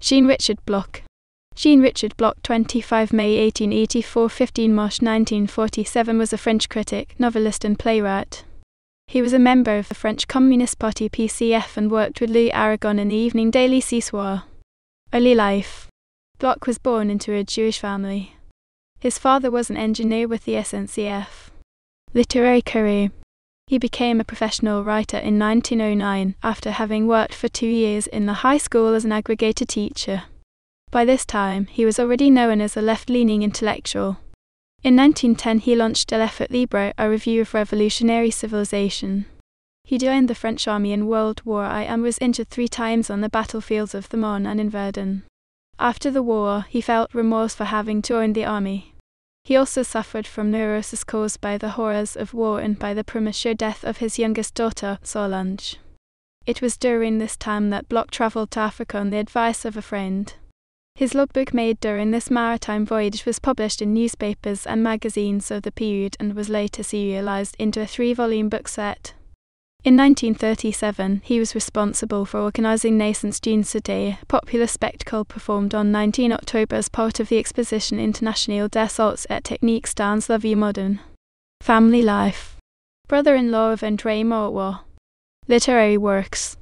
Jean Richard Bloch. Jean Richard Bloch, 25 May 1884 15 March 1947, was a French critic, novelist, and playwright. He was a member of the French Communist Party PCF and worked with Louis Aragon in the evening daily Ce Soir. Early life Bloch was born into a Jewish family. His father was an engineer with the SNCF. Literary career he became a professional writer in 1909 after having worked for two years in the high school as an aggregator teacher. By this time, he was already known as a left leaning intellectual. In 1910, he launched De L'Effort Libre, a review of revolutionary civilization. He joined the French army in World War I and was injured three times on the battlefields of the Marne and in Verdun. After the war, he felt remorse for having joined the army. He also suffered from neurosis caused by the horrors of war and by the premature death of his youngest daughter, Solange. It was during this time that Bloch travelled to Africa on the advice of a friend. His logbook made during this maritime voyage was published in newspapers and magazines of the period and was later serialized into a three volume book set. In 1937, he was responsible for organizing Naissance d'une Cité, a popular spectacle performed on 19 October as part of the Exposition Internationale des Arts et Techniques dans la Vie Moderne. Family life. Brother in law of André Maurois. Literary works.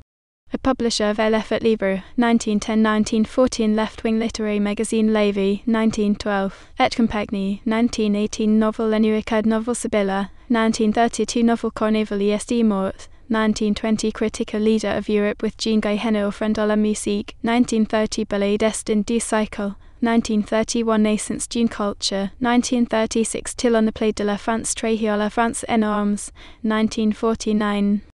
A publisher of L'Effort Libre, 1910-1914 left-wing literary magazine Lévi, 1912, Et Compagnie, 1918 novel La Nuit kurde novel Sibylla, 1932 novel Carnaval est mort, 1920 critical leader of Europe with Jean Guy friend à la musique, 1930 ballet Destin du siècle, 1931 Naissance d'une Culture, 1936 Till on the Place de la France Trahir la France en armes, 1949